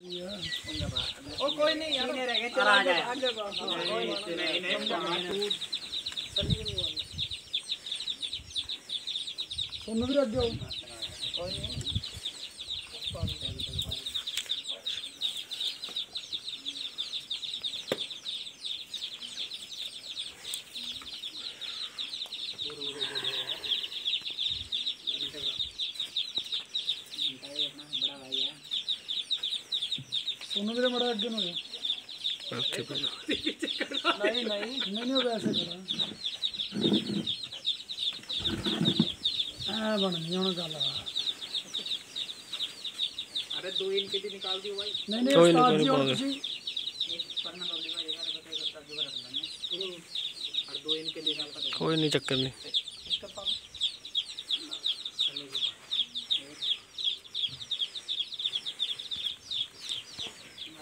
ਉਹ ਕੋਈ ਨਹੀਂ ਯਾਰ ਨੇ ਰਹਿ ਗਏ? ਚਲ ਆ ਜਾ। ਅੱਗੇ ਬਾ ਨਹੀਂ ਨਹੀਂ ਤੁਹਾਨੂੰ ਵੀ ਅੱਗੇ ਆਓ। ਤੁਹਾਨੂੰ ਵੀ उन्होंने तो बड़ा अड्डन हो गया। नहीं नहीं नहीं होगा ऐसे करा। बननी हूँ गल। अरे दो इनके भी निकाल दियो भाई। नहीं नहीं उस्ताद जी और किसी पढ़ना पब्लिक का जगह रखता है उस्ताद जी का रख लेंगे और कोई नहीं चक्कर नहीं।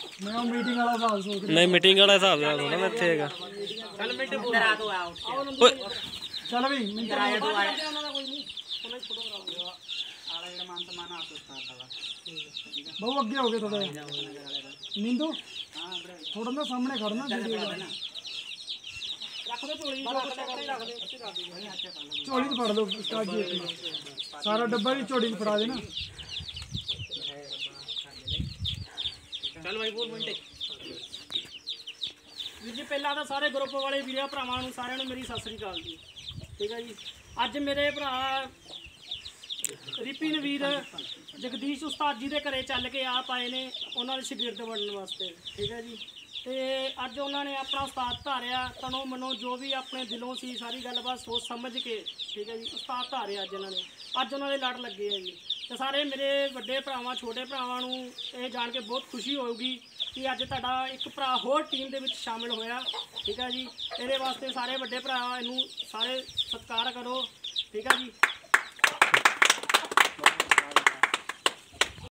ਮੀਟਿੰਗ ਵਾਲਾ ਨਹੀਂ ਮੀਟਿੰਗ ਵਾਲਾ ਹਿਸਾਬ ਦਾ ਥੋੜਾ ਨਾ ਇੱਥੇ ਹੈਗਾ। ਚੱਲ ਮਿੰਟ ਅੰਦਰ ਆ ਤੋ ਆਓ ਚੱਲ ਵੀ ਅੰਦਰ ਆ ਆਇਆ ਉਹਨਾਂ ਕੋਈ ਨਹੀਂ ਉਹਨਾਂ ਫੋਟੋ ਕਰਾਉਂਦੇ ਆਲਾ ਜਿਹੜਾ ਮਨ ਤਮਾਨਾ ਆ ਤੋ ਸਟਾਰਟ ਦਾ ਬਹੁ ਅੱਗੇ ਹੋ ਗਏ ਥੋੜਾ ਨਿੰਦੂ ਹਾਂ ਥੋੜਾ ਨਾ ਸਾਹਮਣੇ ਖੜਨਾ ਵੀਡੀਓ ਰੱਖ ਦੋ ਝੋਲੀ ਝੋਲੀ ਫੜ ਲਓ ਸਾਰਾ ਡੱਬਾ ਵੀ ਝੋਲੀ ਫੜਾ ਦੇਣਾ। ਚੱਲ ਭਾਈ ਬੋਲ ਮਿੰਟੇ ਵੀਰ ਜੀ, ਪਹਿਲਾਂ ਤਾਂ ਸਾਰੇ ਗਰੁੱਪ ਵਾਲੇ ਵੀਰਾਂ, ਭਰਾਵਾਂ ਨੂੰ ਸਾਰਿਆਂ ਨੂੰ ਮੇਰੀ ਸਤਿ ਸ੍ਰੀ ਅਕਾਲ ਜੀ। ਠੀਕ ਹੈ ਜੀ? ਅੱਜ ਮੇਰੇ ਭਰਾ ਰਿਪਿਨ ਵੀਰ ਜਗਦੀਸ਼ ਉਸਤਾਦ ਜੀ ਦੇ ਘਰੇ ਚੱਲ ਕੇ ਆ ਪਾਏ ਨੇ ਉਹਨਾਂ ਦੇ ਸ਼ਾਗਿਰਦ ਬਣਨ ਵਾਸਤੇ। ਠੀਕ ਹੈ ਜੀ? ਤੇ ਅੱਜ ਉਹਨਾਂ ਨੇ ਆਪਣਾ ਉਸਤਾਦ ਧਾਰਿਆ, ਤਨੋ ਮਨੋ ਜੋ ਵੀ ਆਪਣੇ ਦਿਲੋਂ ਸੀ, ਸਾਰੀ ਗੱਲਬਾਤ ਸੋਚ ਸਮਝ ਕੇ, ਠੀਕ ਹੈ ਜੀ, ਉਸਤਾਦ ਧਾਰਿਆ ਅੱਜ ਉਹਨਾਂ ਨੇ। ਅੱਜ ਉਹਨਾਂ ਦੇ ਲੜ ਲੱਗੇ ਆ ਜੀ। ਤੇ ਸਾਰੇ ਮੇਰੇ ਵੱਡੇ ਭਰਾਵਾਂ, ਛੋਟੇ ਭਰਾਵਾਂ ਨੂੰ ਇਹ ਜਾਣ ਕੇ ਬਹੁਤ ਖੁਸ਼ੀ ਹੋਊਗੀ ਕਿ ਅੱਜ ਤੁਹਾਡਾ ਇੱਕ ਭਰਾ ਹੋਰ ਟੀਮ ਦੇ ਵਿੱਚ ਸ਼ਾਮਿਲ ਹੋਇਆ। ਠੀਕ ਹੈ ਜੀ? ਇਹਦੇ ਵਾਸਤੇ ਸਾਰੇ ਵੱਡੇ ਭਰਾ ਇਹਨੂੰ ਸਾਰੇ ਸਤਿਕਾਰ ਕਰੋ। ਠੀਕ ਹੈ ਜੀ?